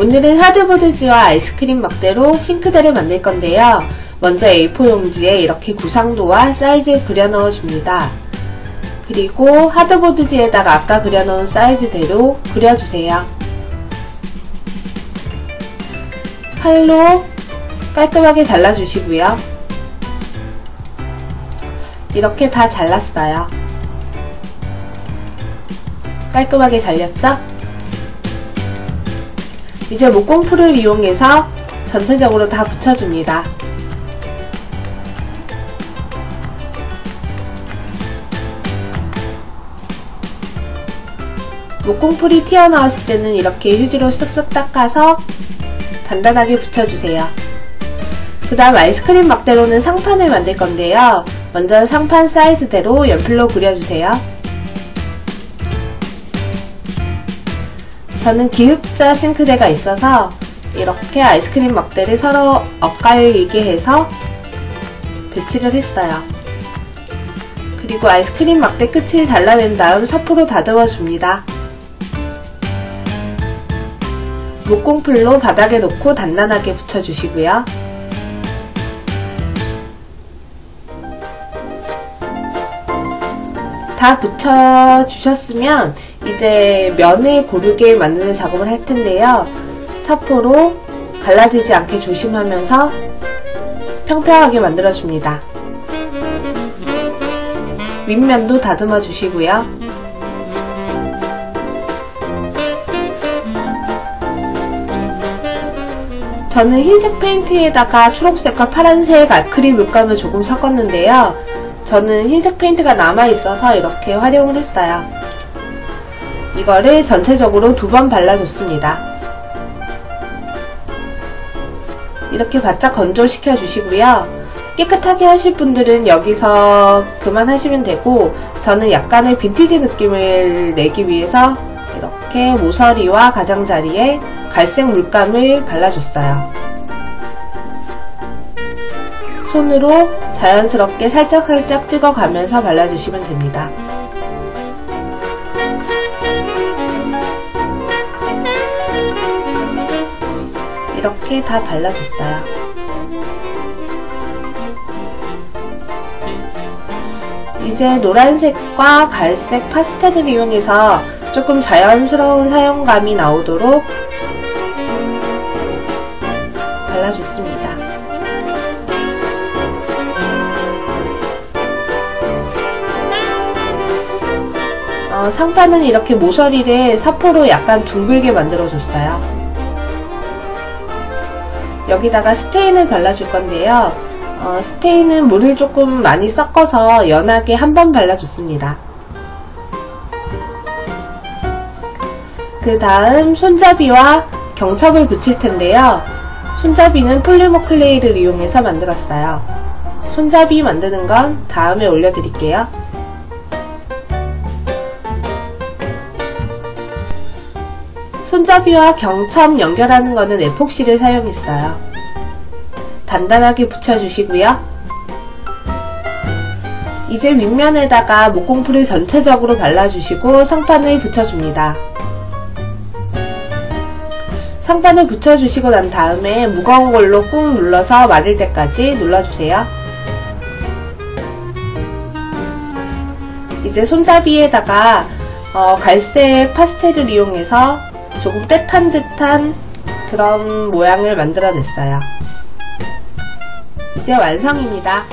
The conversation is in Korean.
오늘은 하드보드지와 아이스크림 막대로 싱크대를 만들 건데요. 먼저 A4 용지에 이렇게 구상도와 사이즈를 그려 넣어 줍니다. 그리고 하드보드지에다가 아까 그려 놓은 사이즈대로 그려주세요. 칼로 깔끔하게 잘라주시고요. 이렇게 다 잘랐어요. 깔끔하게 잘렸죠? 이제 목공풀을 이용해서 전체적으로 다 붙여줍니다. 목공풀이 튀어나왔을 때는 이렇게 휴지로 쓱쓱 닦아서 단단하게 붙여주세요. 그 다음 아이스크림 막대로는 상판을 만들 건데요. 먼저 상판 사이즈대로 연필로 그려주세요. 저는 기역자 싱크대가 있어서 이렇게 아이스크림 막대를 서로 엇갈리게 해서 배치를 했어요. 그리고 아이스크림 막대 끝을 잘라낸 다음 사포로 다듬어 줍니다. 목공풀로 바닥에 놓고 단단하게 붙여주시고요. 다 붙여주셨으면 이제 면을 고르게 만드는 작업을 할 텐데요. 사포로 갈라지지 않게 조심하면서 평평하게 만들어줍니다. 윗면도 다듬어 주시고요. 저는 흰색 페인트에다가 초록색과 파란색 아크릴 물감을 조금 섞었는데요. 저는 흰색 페인트가 남아있어서 이렇게 활용을 했어요. 이거를 전체적으로 두 번 발라줬습니다. 이렇게 바짝 건조시켜 주시고요. 깨끗하게 하실 분들은 여기서 그만하시면 되고 저는 약간의 빈티지 느낌을 내기 위해서 이렇게 모서리와 가장자리에 갈색 물감을 발라줬어요. 손으로 자연스럽게 살짝살짝 찍어가면서 발라주시면 됩니다. 이렇게 다 발라줬어요. 이제 노란색과 갈색 파스텔을 이용해서 조금 자연스러운 사용감이 나오도록 발라줬습니다. 어, 상판은 이렇게 모서리를 사포로 약간 둥글게 만들어줬어요. 여기다가 스테인을 발라줄 건데요. 어, 스테인은 물을 조금 많이 섞어서 연하게 한 번 발라줬습니다. 그 다음 손잡이와 경첩을 붙일 텐데요. 손잡이는 폴리머 클레이를 이용해서 만들었어요. 손잡이 만드는 건 다음에 올려드릴게요. 손잡이와 경첩 연결하는 것은 에폭시를 사용했어요. 단단하게 붙여주시고요. 이제 윗면에다가 목공풀을 전체적으로 발라주시고 상판을 붙여줍니다. 상판을 붙여주시고 난 다음에 무거운 걸로 꾹 눌러서 마를 때까지 눌러주세요. 이제 손잡이에다가 어, 갈색 파스텔을 이용해서 조금 떼탄 듯한 그런 모양을 만들어냈어요. 이제 완성입니다.